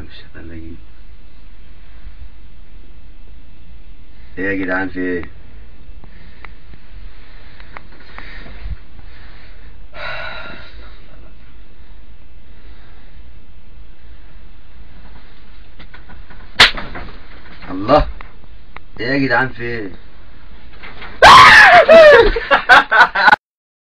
مش هتلاقيه يا جدعان في إيه؟ الله يا جدعان في إيه؟